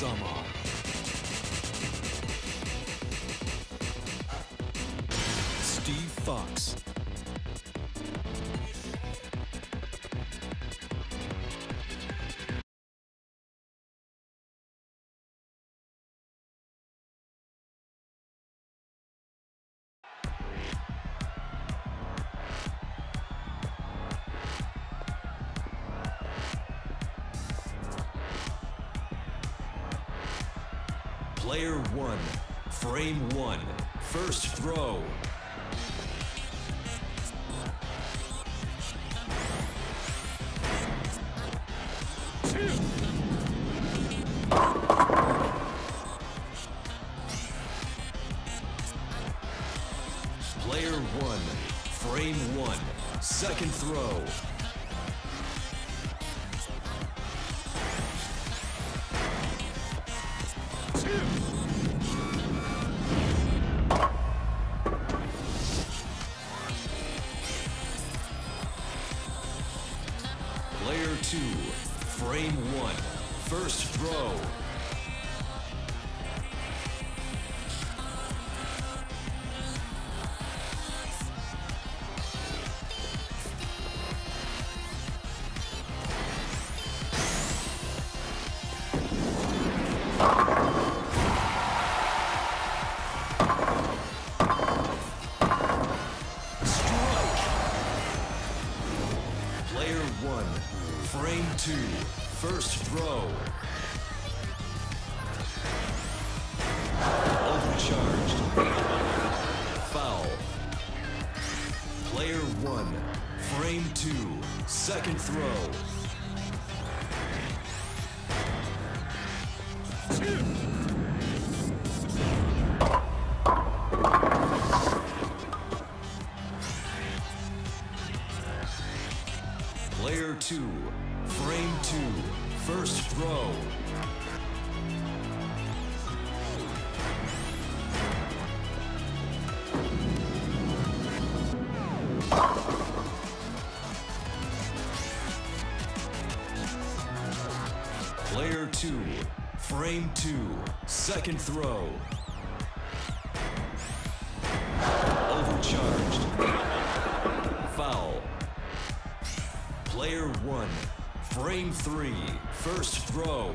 Summer. Player one, frame one, first throw. two. Frame two. First row. Player two. Frame two. Second throw. Frame three, first throw.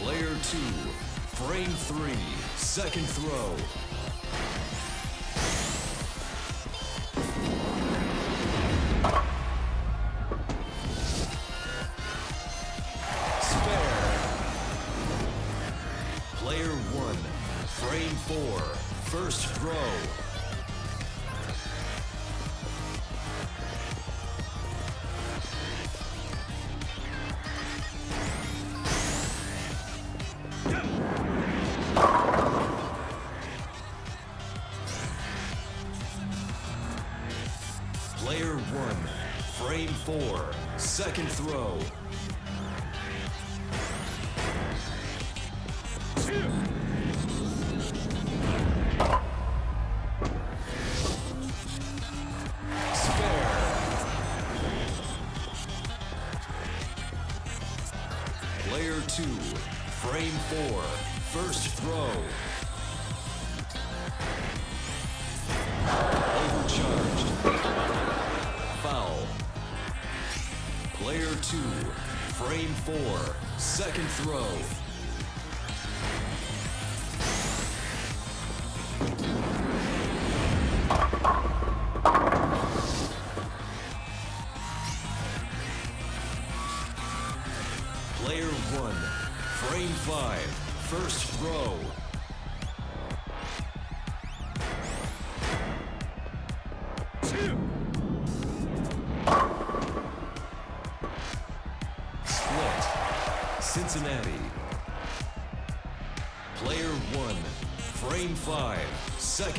Player 2, frame 3, second throw, Game 4, second throw.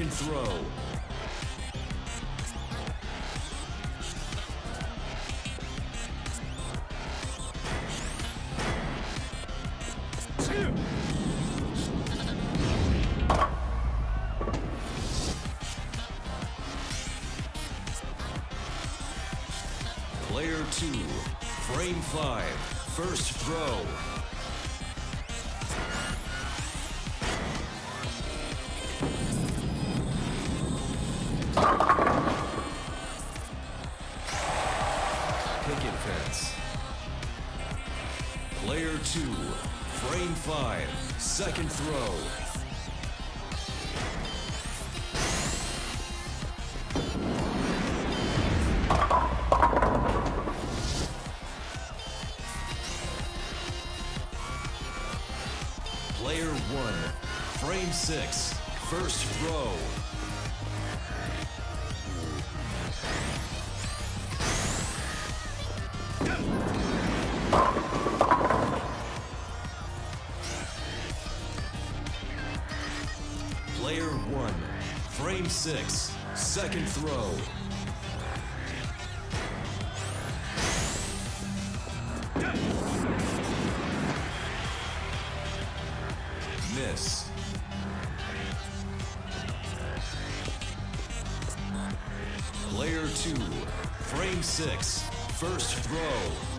Second throw. Player two, frame five, first throw. Player 2, frame 5, second throw. Player 1, frame 6, six, second throw. Miss. Player two, frame six, first throw.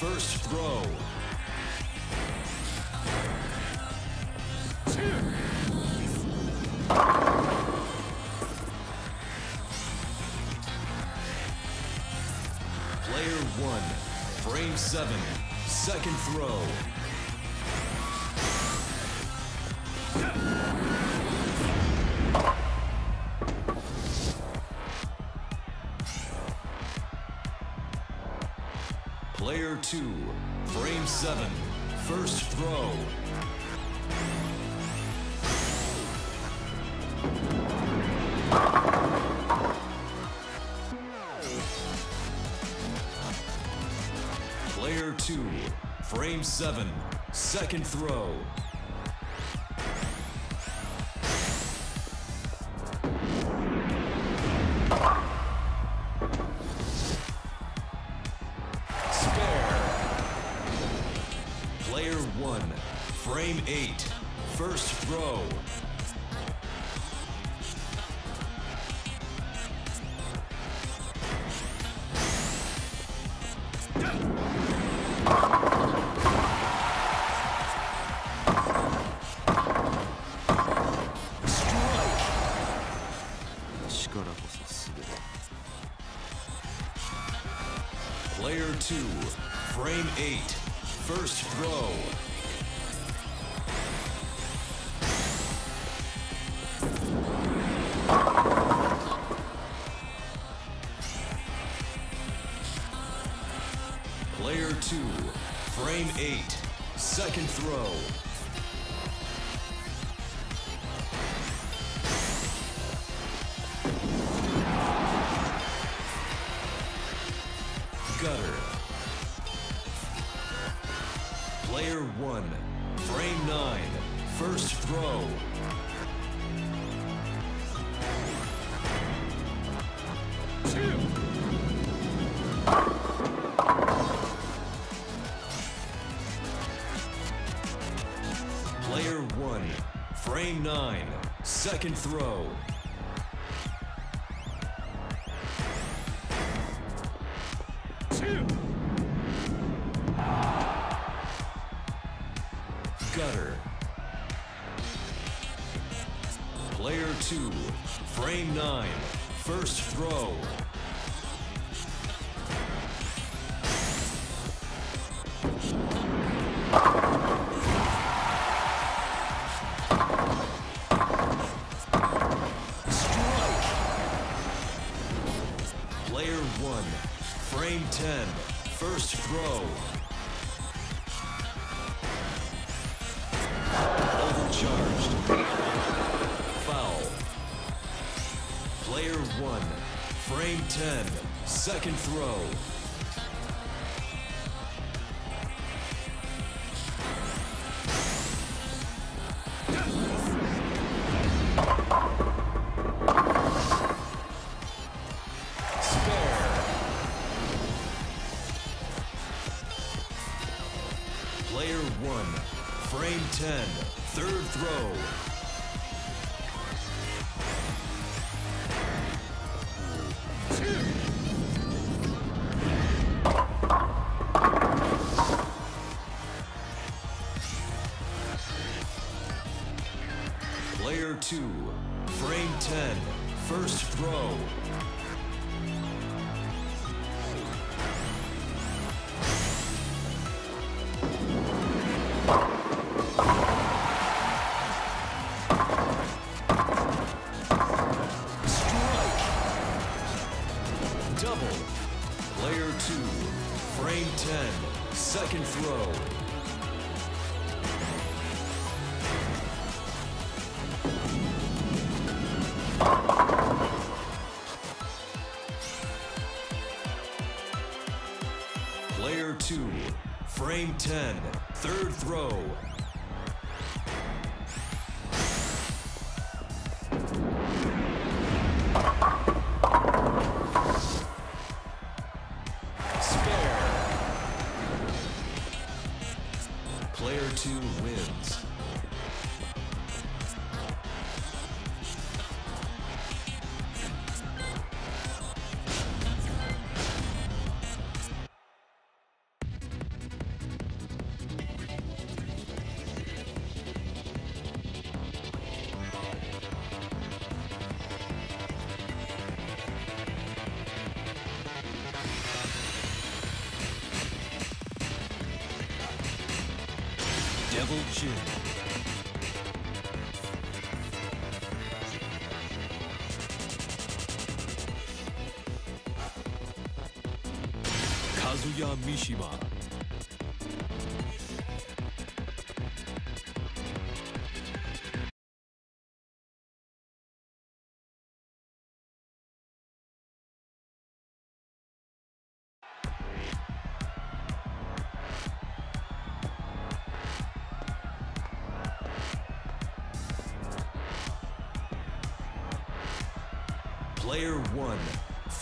First throw. Player one, frame seven, second throw. Two, frame seven, first throw. Player two, frame seven, second throw. Frame eight, first throw. Second throw. Gutter. Player two, frame nine, first throw. Throw. Player 1. Frame 10. Third throw. 2. Frame 10. First throw. 中カズヤ・ミシ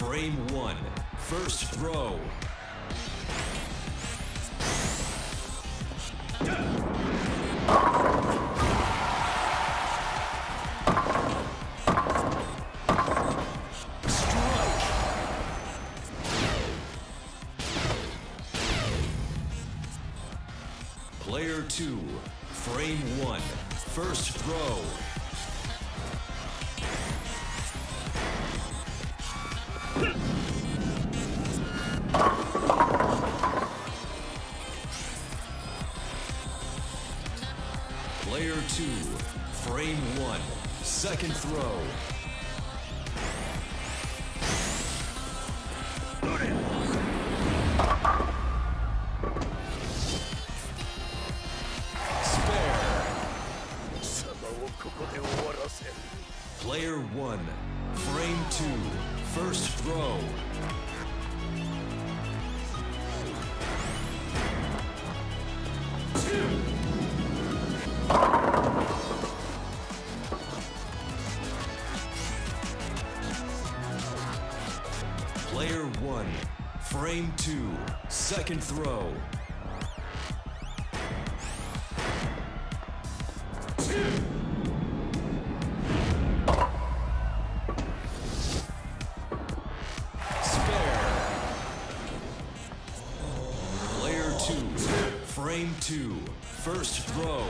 Frame 1. First throw. Player 2. Frame 1. First throw. Second throw. Second throw. Spare. Player 2. Frame 2. First throw.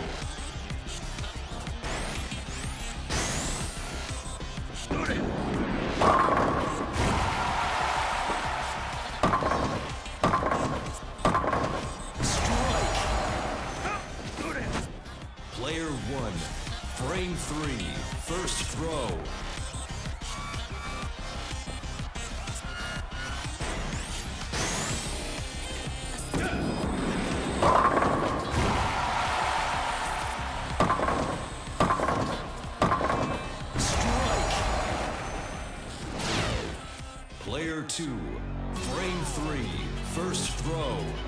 throw. Player 2, frame three, first throw.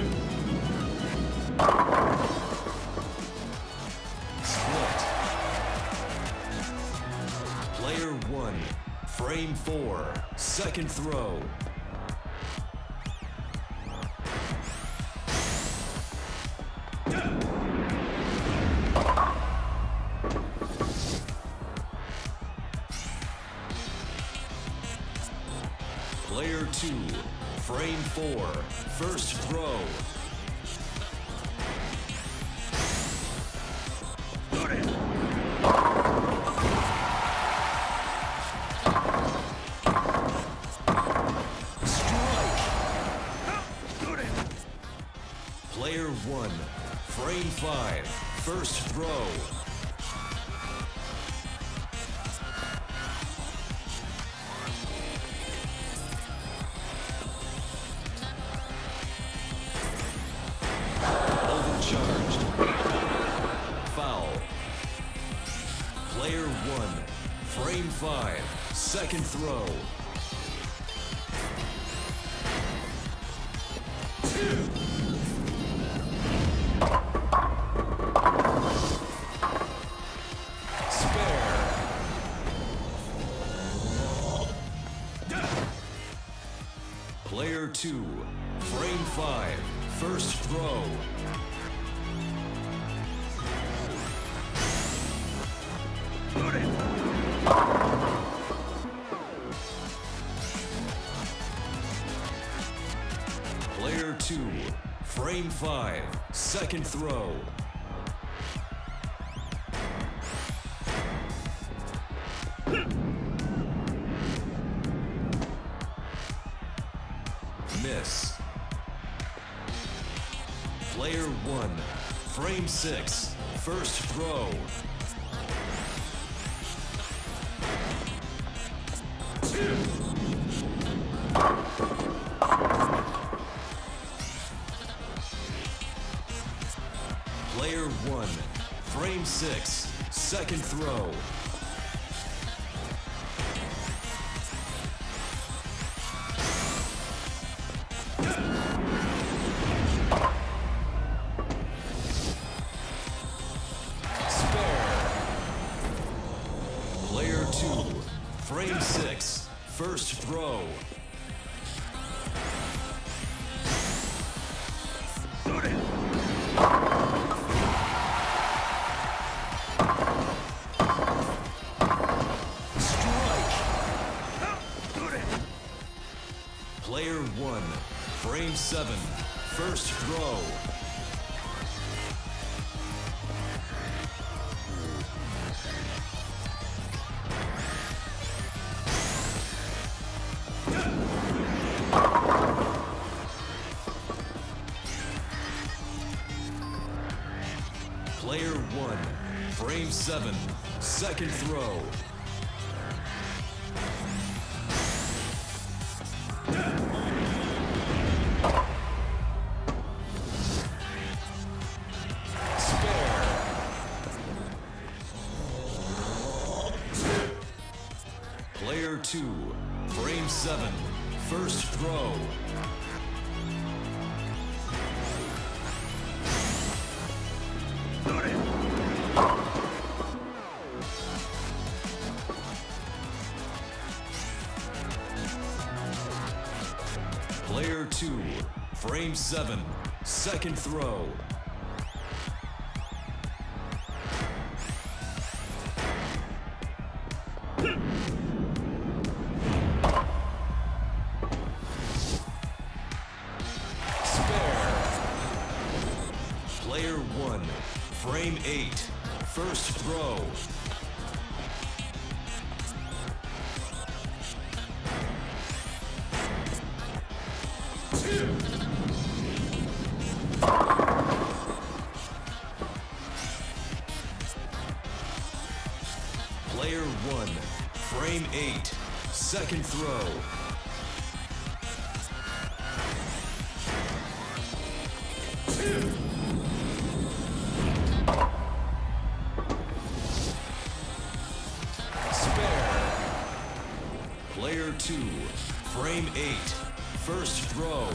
four, second throw. Player two, frame four, first throw. Five, first throw. Overcharged. Foul. Player one, frame five, second throw. Five, second throw. Miss. Player one, frame six, first throw. Second throw. Seven, first throw. Player one, frame seven, second throw. Player two, frame seven, first throw. Player two, frame seven, second throw. Player 2, Frame 8, First Throw,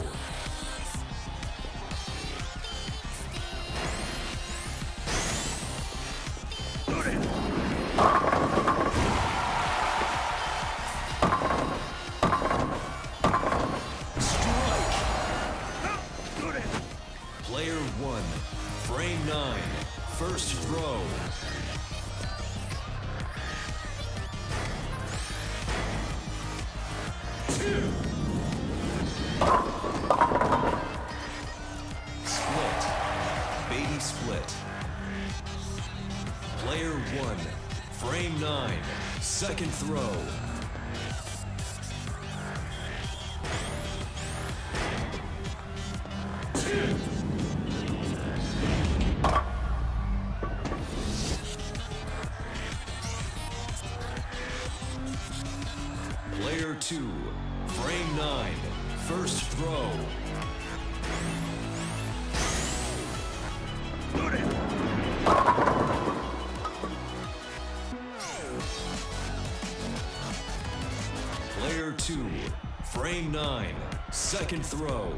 two. Frame nine, second throw.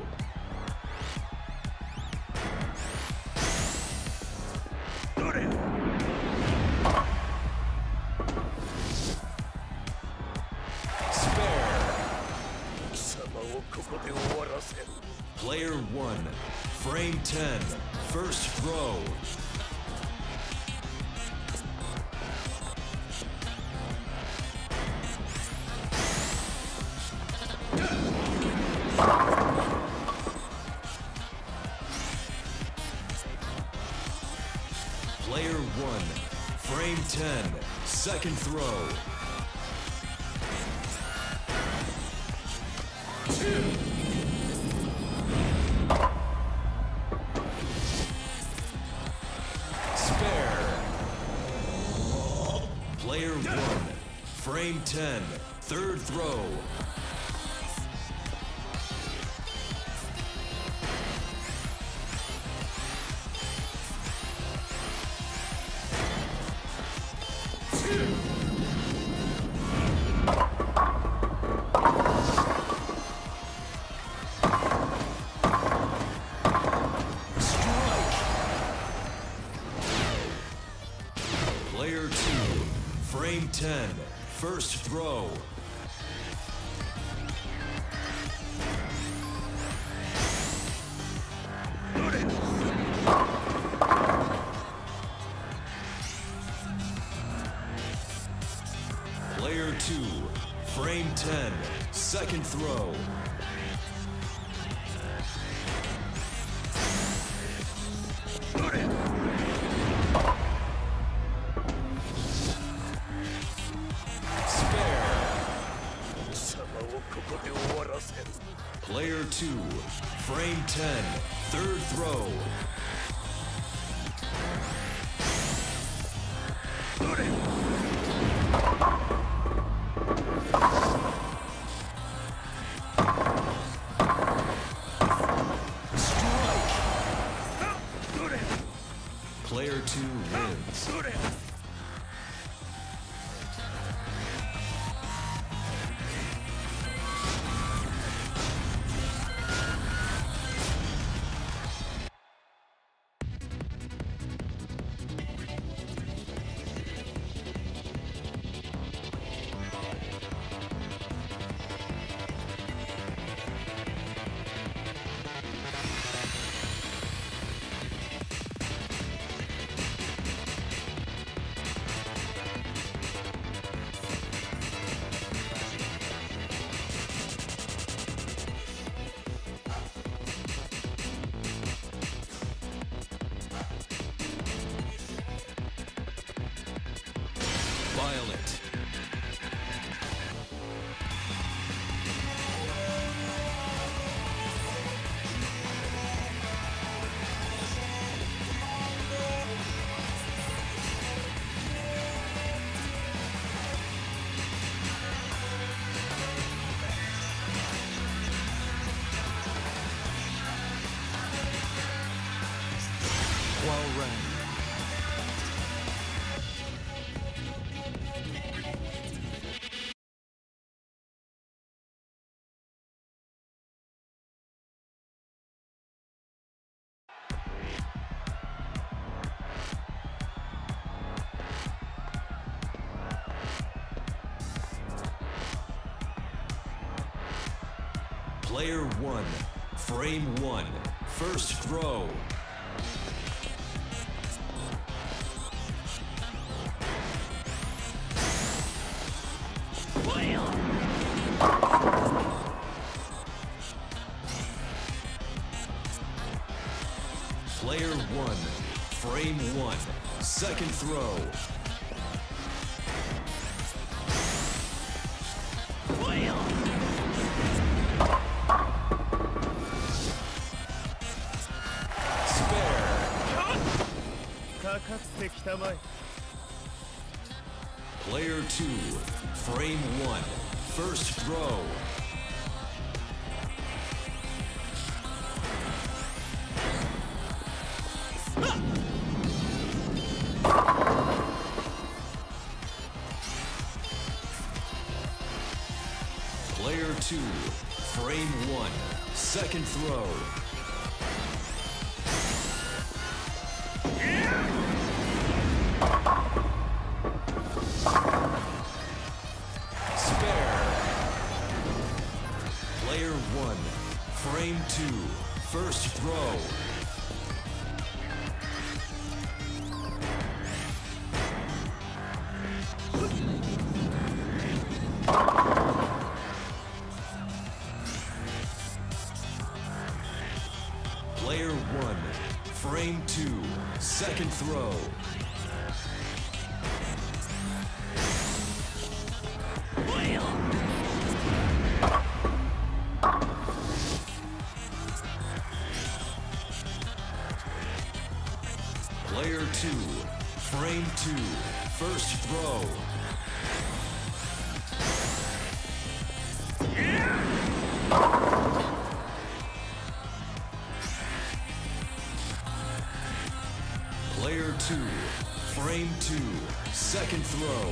two. Frame 10, second throw. Player one, frame one, first throw. Player two, frame one, first throw. Player two, frame one, second throw. Throw. Player two, frame two, first throw. Second throw.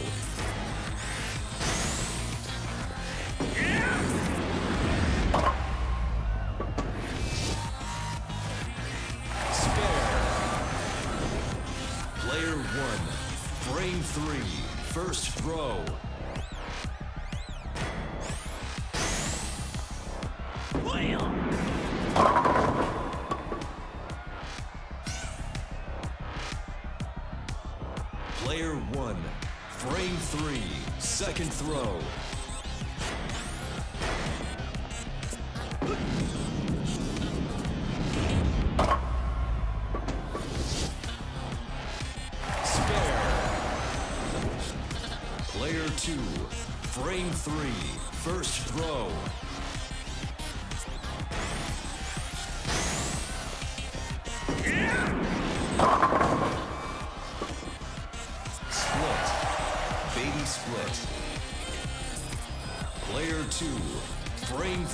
Spare. Player one, frame three, first throw. Player throw. Spare. Player two, frame three, first throw.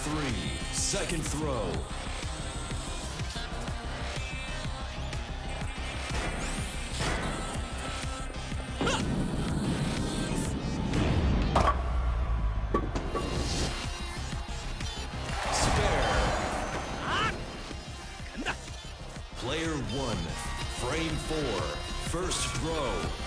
Three, second throw. Player one, frame four, first throw.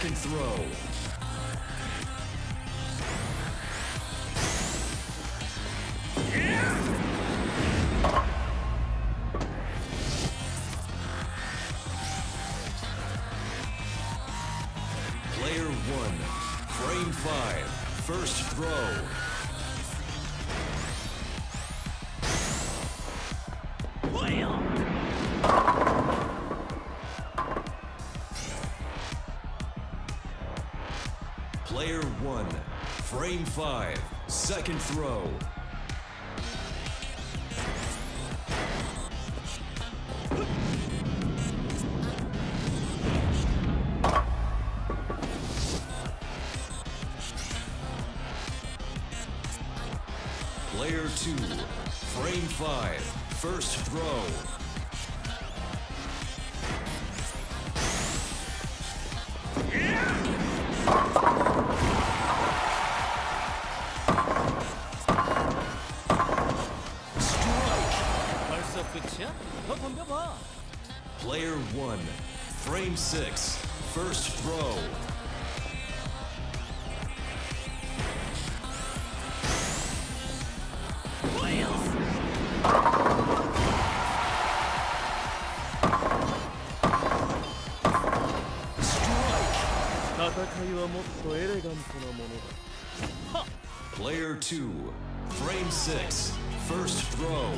second throw. second throw. six. First throw. Player 2, frame 6, first throw.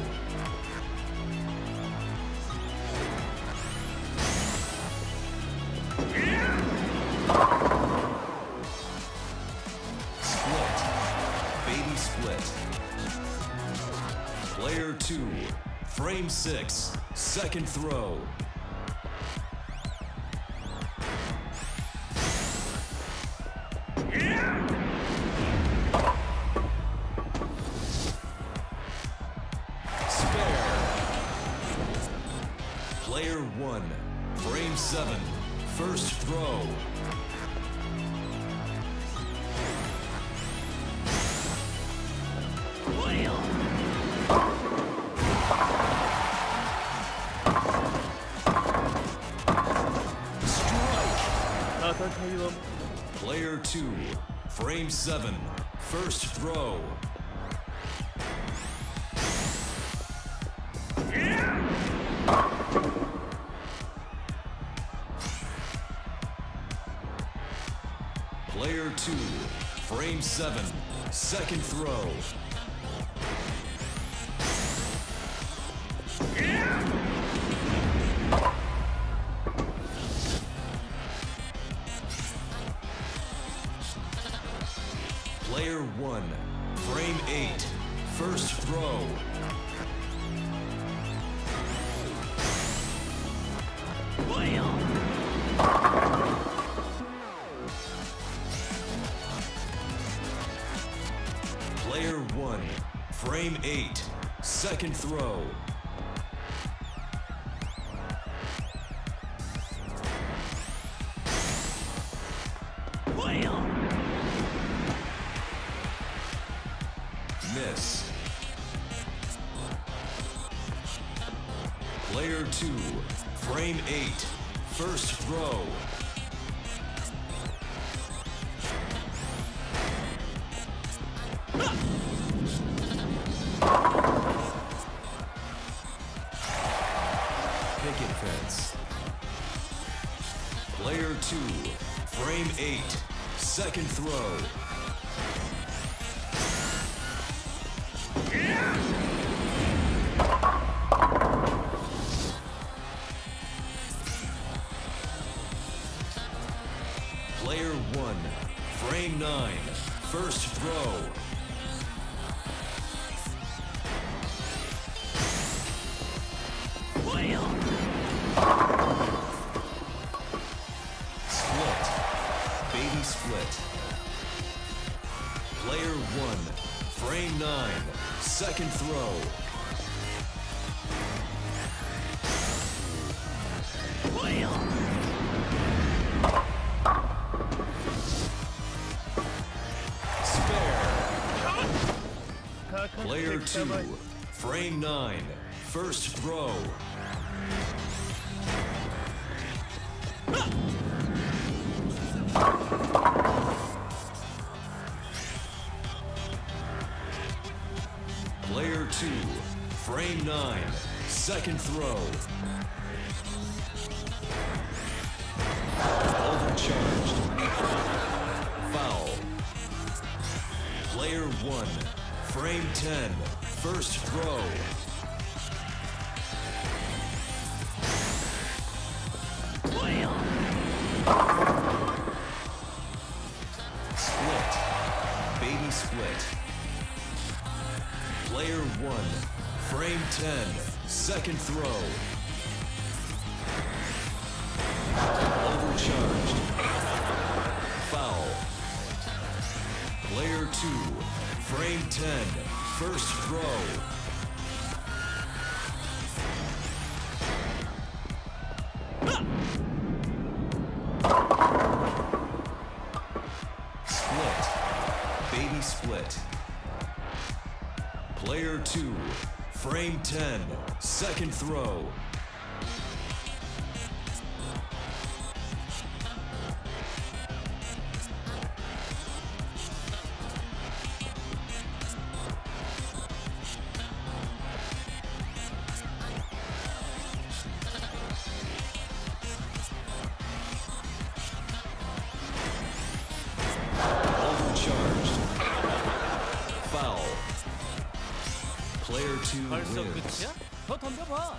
Second throw. Frame 7, first throw. Player 2, frame 7, second throw. Picket fence. Player 2, frame 8, second throw. two, frame nine, first throw. Player two, frame nine, second throw. Overcharged. Foul. Player one, frame 10, first throw. Split. Baby split. Player 1, frame 10, second throw. Overcharged. Foul. Player 2, frame 10, first throw. Split. Baby split. Player 2, frame 10, second throw. 벌써 wins. 끝이야? 더 덤벼봐.